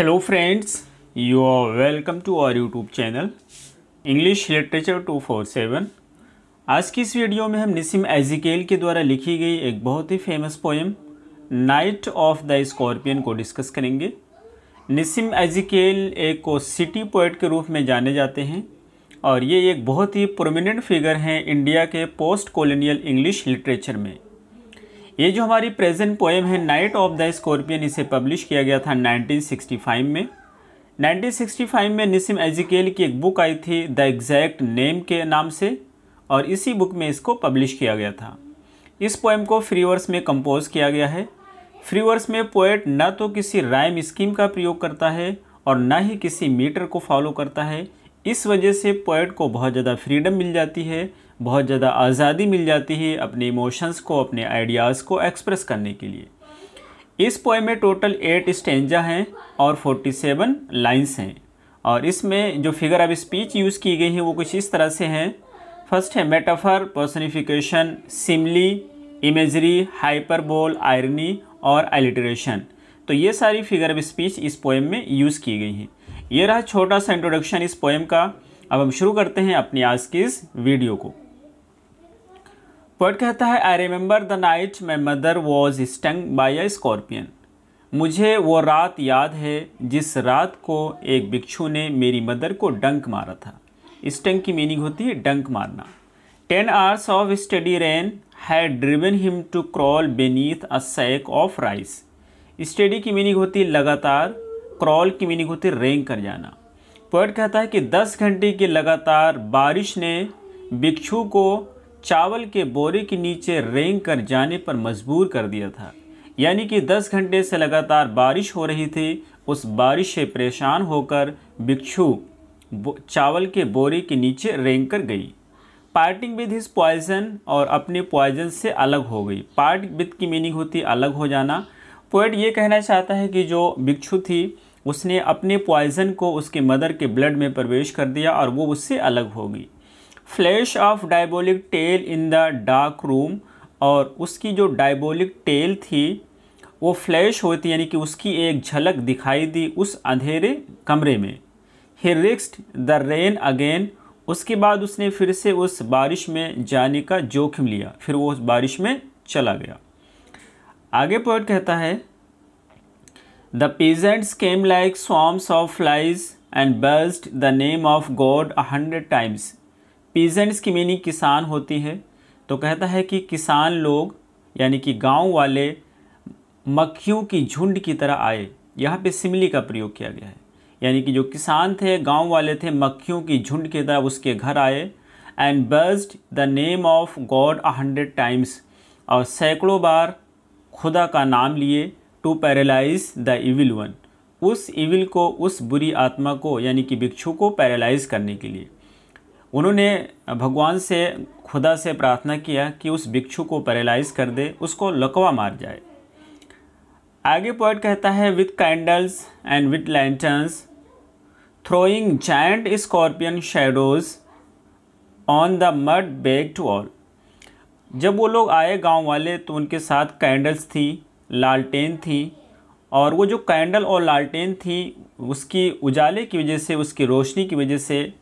Hello friends you are welcome to our YouTube channel English literature two four seven आज की इस video में हम निसिम एजिकेल के द्वारा लिखी गई एक बहुत ही famous poem night of the scorpion को डिस्कस करेंगे। निसिम एजिकेल एक को सिटी पोइट के रूप में जाने जाते हैं और ये एक बहुत ही प्रोमिनेंट फिगर हैं इंडिया के पोस्ट कॉलोनियल इंग्लिश लिटरेचर में। ये जो हमारी प्रेजेंट पोएम है नाइट ऑफ़ द स्कॉर्पियन इसे पब्लिश किया गया था 1965 में। 1965 में निसिम एजिकेल की एक बुक आई थी द एग्जैक्ट नेम के नाम से, और इसी बुक में इसको पब्लिश किया गया था। इस पोएम को फ्री वर्स में कंपोज किया गया है। फ्री वर्स में पोएट न तो किसी राइम स्कीम का प्रयोग करता है, और न ही किसी मीटर को फॉलो करता है। इस वजह से पोएट को बहुत ज़्यादा फ्रीडम मिल जाती है बहुत ज़्यादा आज़ादी मिल जाती है अपने इमोशंस को, अपने आइडियाज़ को एक्सप्रेस करने के लिए। इस पोएम में टोटल एट स्टेंजा हैं और फोर्टी सेवन लाइन्स हैं। और इसमें जो फिगर ऑफ़ स्पीच यूज़ की गई है, वो कुछ इस तरह से हैं। फ़र्स्ट है metaphor personification simile imagery hyperbole irony और एलिटरेशन तो ये सारी फिगर ऑफ़ स्पीच इस पोएम में यूज़ की गई हैं। ये रहा छोटा सा इंट्रोडक्शन इस पोएम का। अब हम शुरू करते हैं अपनी आज की इस वीडियो को। पोएट कहता है I remember the night my mother was stung by a scorpion मुझे वो रात याद है जिस रात को एक भिक्षु ने मेरी मदर को डंक मारा था। स्टंग की मीनिंग होती है डंक मारना। Ten hours of steady rain had driven him to crawl beneath a sack of rice steady की मीनिंग होती है लगातार क्रॉल की मीनिंग होती है रेंग कर जाना। पोइट कहता है कि 10 घंटे की लगातार बारिश ने भिक्षु को चावल के बोरे के नीचे रेंग कर जाने पर मजबूर कर दिया था। यानी कि 10 घंटे से लगातार बारिश हो रही थी, उस बारिश से परेशान होकर भिक्षु चावल के बोरे के नीचे रेंग कर गई। पार्टिंग विद हिज पॉइजन और अपने पॉइजन से अलग हो गई। पार्ट विद की मीनिंग होती अलग हो जाना। पोइट ये कहना चाहता है कि जो भिक्षु थी, उसने अपने पॉइजन को उसके मदर के ब्लड में प्रवेश कर दिया और वो उससे अलग हो गई। Flash of diabolic tail in the dark room और उसकी जो डायबोलिक टेल थी, वो फ्लैश होती, यानी कि उसकी एक झलक दिखाई दी उस अंधेरे कमरे में। He risked the rain again उसके बाद उसने फिर से उस बारिश में जाने का जोखिम लिया। फिर वो उस बारिश में चला गया। आगे पोइट कहता है the peasants came like swarms of flies and burst the name of God a hundred times peasants की मीनिंग किसान होती है तो कहता है कि किसान लोग, यानी कि गाँव वाले मक्खियों की झुंड की तरह आए। यहाँ पे सिमली का प्रयोग किया गया है। यानी कि जो किसान थे, गाँव वाले थे, मक्खियों की झुंड की तरह उसके घर आए and burst the name of God a hundred times और सैकड़ों बार खुदा का नाम लिए to paralyse the evil one उस इविल को, उस बुरी आत्मा को, यानी कि भिक्षु को पैरालाइज करने के लिए। उन्होंने भगवान से, खुदा से प्रार्थना किया कि उस भिक्षु को पैरालाइज कर दे, उसको लकवा मार जाए। आगे पॉइंट कहता है with candles and with throwing giant scorpion shadows on the mud baked wall जब वो लोग आए गाँव वाले तो उनके साथ कैंडल्स थी, लालटेन थी, और वो जो कैंडल और लालटेन थी, उसकी उजाले की वजह से, उसकी रोशनी की वजह से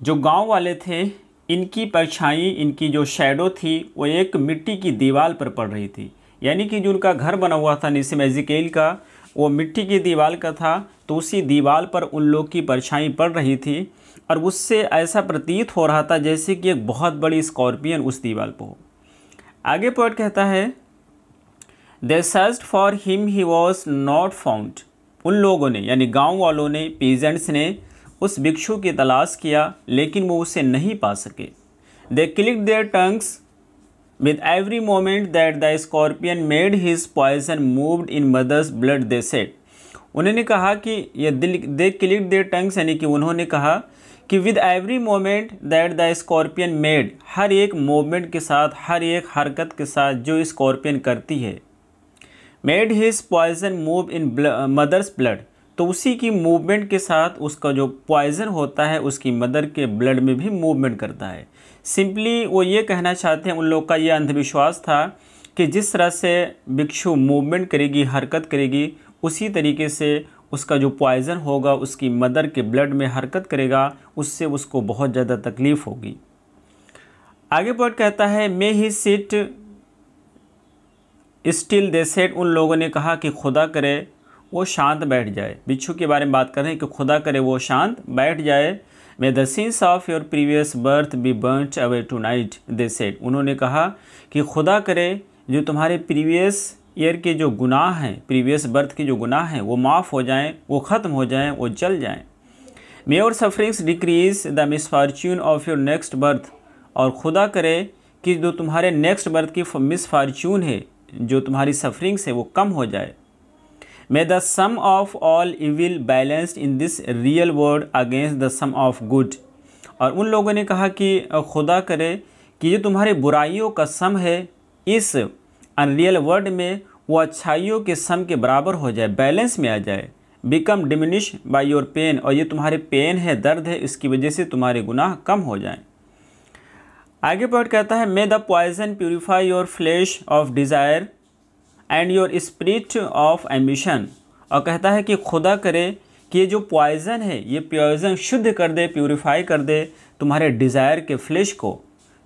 जो गाँव वाले थे, इनकी परछाई, इनकी जो शेडो थी, वो एक मिट्टी की दीवार पर पड़ रही थी। यानी कि जो उनका घर बना हुआ था निसिम एजिकेल का, वो मिट्टी की दीवार का था तो उसी दीवार पर उन लोग की परछाई पड़ रही थी और उससे ऐसा प्रतीत हो रहा था जैसे कि एक बहुत बड़ी स्कॉर्पियन उस दीवार पर हो। आगे पोइट कहता है they search for him he was not found उन लोगों ने, यानी गाँव वालों ने पीजेंट्स ने उस भिक्षु की तलाश किया, लेकिन वो उसे नहीं पा सके। They click their tongues with every moment that the scorpion made his poison moved in mother's blood they said उन्होंने कहा कि ये दिल दे क्लिक देयर टंग्स यानी कि उन्होंने कहा कि with every moment that the scorpion made हर एक मोमेंट के साथ, हर एक हरकत के साथ जो स्कॉर्पियन करती है made his poison move in mother's blood तो उसी की मूवमेंट के साथ उसका जो पॉइज़न होता है, उसकी मदर के ब्लड में भी मूवमेंट करता है। सिंपली वो ये कहना चाहते हैं, उन लोग का ये अंधविश्वास था कि जिस तरह से भिक्षु मूवमेंट करेगी, हरकत करेगी, उसी तरीके से उसका जो पॉइज़न होगा, उसकी मदर के ब्लड में हरकत करेगा, उससे उसको बहुत ज़्यादा तकलीफ़ होगी। आगे पॉइंट कहता है may he sit still they said उन लोगों ने कहा कि खुदा करे वो शांत बैठ जाए। बिच्छू के बारे में बात कर रहे हैं कि खुदा करे वो शांत बैठ जाए। May the sins of your previous birth be burned away tonight they said उन्होंने कहा कि खुदा करे जो तुम्हारे प्रीवियस ईयर के जो गुनाह हैं प्रीवियस बर्थ के जो गुनाह हैं, वो माफ़ हो जाएँ, वो ख़त्म हो जाएँ, वो जल जाएँ। मे और sufferings decrease the misfortune of your next birth और खुदा करे कि जो तुम्हारे नेक्स्ट बर्थ की मिसफॉर्च्यून है, जो तुम्हारी सफरिंग्स है, वो कम हो जाए। May the sum of all evil balanced in this real world against the sum of good और उन लोगों ने कहा कि खुदा करे कि जो तुम्हारे बुराइयों का सम है, इस अनरियल वर्ल्ड में वो अच्छाइयों के सम के बराबर हो जाए बैलेंस में आ जाए। Become diminish by your pain और ये तुम्हारे पेन है, दर्द है, इसकी वजह से तुम्हारे गुनाह कम हो जाएँ। आगे पॉइंट कहता है may the poison purify your flesh of desire and your spirit of ambition और कहता है कि खुदा करे कि ये जो पॉइज़न है, ये पॉइज़न शुद्ध कर दे प्योरीफाई कर दे तुम्हारे डिज़ायर के फ्लैश को,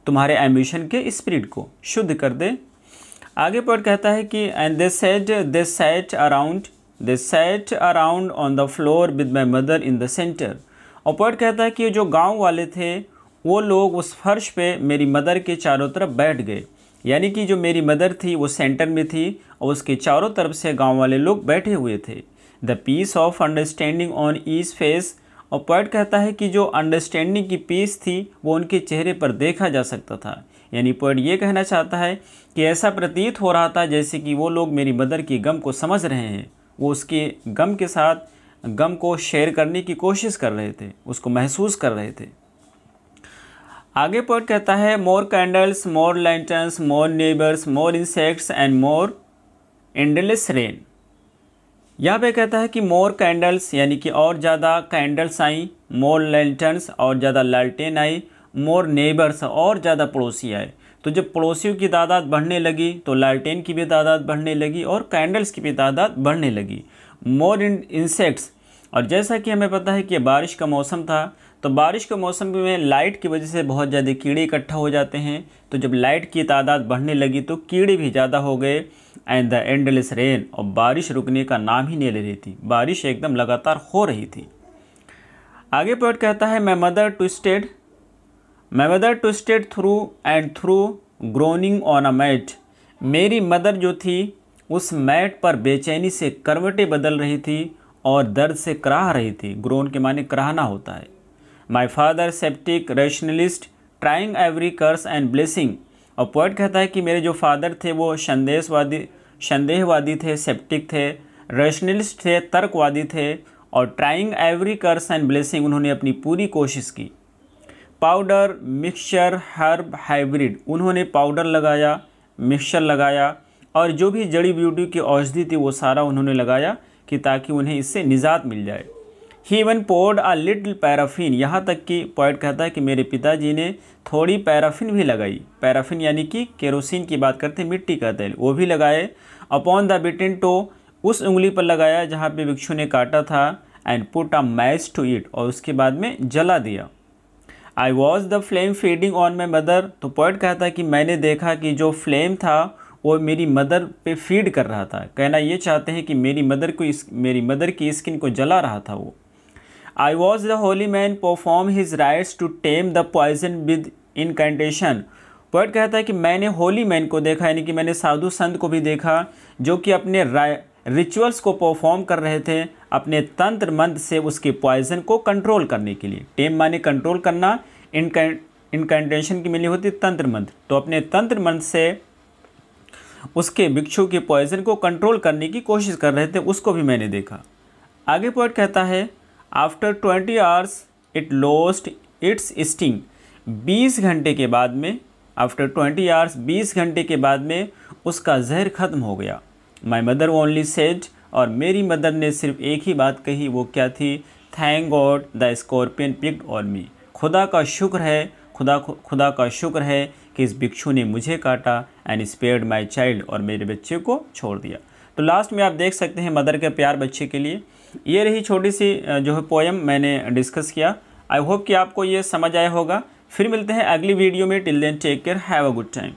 तुम्हारे एम्बिशन के स्पिरिट को, शुद्ध कर दे। आगे पर कहता है कि and they said they sat around they sat around on the floor with my mother in the centre और पॉइंट कहता है कि जो गाँव वाले थे, वो लोग उस फर्श पे मेरी मदर के चारों तरफ़ बैठ गए। यानी कि जो मेरी मदर थी, वो सेंटर में थी और उसके चारों तरफ़ से गाँव वाले लोग बैठे हुए थे। The peace of understanding on each face और पॉइंट कहता है कि जो अंडरस्टैंडिंग की पीस थी, वो उनके चेहरे पर देखा जा सकता था। यानी पॉइंट ये कहना चाहता है कि ऐसा प्रतीत हो रहा था जैसे कि वो लोग मेरी मदर की गम को समझ रहे हैं। वो उसके गम के साथ गम को शेयर करने की कोशिश कर रहे थे, उसको महसूस कर रहे थे। आगे पॉइंट कहता है more candles more lanterns more neighbours more insects and more endless rain यहाँ पे कहता है कि मोर कैंडल्स यानी कि और ज़्यादा कैंडल्स आई मोर लैंटर्स और ज़्यादा लालटेन आई मोर नेबर्स और ज़्यादा पड़ोसी आए। तो जब पड़ोसियों की तादाद बढ़ने लगी तो लालटेन की भी तादाद बढ़ने लगी और कैंडल्स की भी तादाद बढ़ने लगी। मोर इंसेक्ट्स और जैसा कि हमें पता है कि बारिश का मौसम था तो बारिश के मौसम में लाइट की वजह से बहुत ज़्यादा कीड़े इकट्ठा हो जाते हैं। तो जब लाइट की तादाद बढ़ने लगी तो कीड़े भी ज़्यादा हो गए एंड द एंडलेस रेन और बारिश रुकने का नाम ही नहीं ले रही थी। बारिश एकदम लगातार हो रही थी। आगे पॉइंट कहता है my mother twisted my mother twisted through and through groaning on a mat मेरी मदर जो थी, उस मैट पर बेचैनी से करवटें बदल रही थी और दर्द से कराह रही थी। ग्रोन के माने कराहना होता है। My father sceptic rationalist trying every curse and blessing और पोइट कहता है कि मेरे जो फादर थे, वो संदेशवादी, संदेहवादी थे सेप्टिक थे रेशनलिस्ट थे, तर्कवादी थे और trying every curse and blessing उन्होंने अपनी पूरी कोशिश की। पाउडर मिक्सचर हर्ब हाइब्रिड उन्होंने पाउडर लगाया मिक्सचर लगाया और जो भी जड़ी ब्यूटी की औषधि थी, वो सारा उन्होंने लगाया कि ताकि उन्हें इससे निजात मिल जाए। He even poured a little paraffin यहाँ तक कि पॉइंट कहता है कि मेरे पिताजी ने थोड़ी पैराफिन भी लगाई। पैराफिन यानी कि केरोसिन की बात करते हैं, मिट्टी का तेल। वो भी लगाए। अपॉन द बिटिन टो उस उंगली पर लगाया जहाँ पे भिक्षु ने काटा था and put a match to it और उसके बाद में जला दिया। I watched the flame feeding on my mother तो पॉइंट कहता है कि मैंने देखा कि जो फ्लेम था, वो मेरी मदर पे फ़ीड कर रहा था। कहना ये चाहते हैं कि मेरी मदर को इस, मेरी मदर की स्किन को जला रहा था वो। I watched the holy man perform his rites to tame the poison with incantation poet कहता है कि मैंने होली मैन को देखा, यानी कि मैंने साधु संत को भी देखा, जो कि अपने रिचुअल्स को परफॉर्म कर रहे थे, अपने तंत्र मंत्र से उसके पॉइजन को कंट्रोल करने के लिए। टेम माने कंट्रोल करना इनकेंटेशन की मिली होती तंत्र मंत्र। तो अपने तंत्र मंत्र से उसके भिक्षु के पॉइजन को कंट्रोल करने की कोशिश कर रहे थे, उसको भी मैंने देखा। आगे पॉइंट कहता है after twenty hours it lost its sting बीस घंटे के बाद में आफ्टर ट्वेंटी आवर्स बीस घंटे के बाद में उसका जहर ख़त्म हो गया। माई मदर ओनली सेड और मेरी मदर ने सिर्फ़ एक ही बात कही, वो क्या थी? Thank God the scorpion picked on me खुदा का शुक्र है, खुदा खुदा का शुक्र है कि इस भिक्षु ने मुझे काटा एंड स्पेयर्ड माई चाइल्ड और मेरे बच्चे को छोड़ दिया। तो लास्ट में आप देख सकते हैं मदर के प्यार बच्चे के लिए। ये रही छोटी सी जो है पोएम मैंने डिस्कस किया। आई होप कि आपको ये समझ आया होगा। फिर मिलते हैं अगली वीडियो में। Till then take care have a good time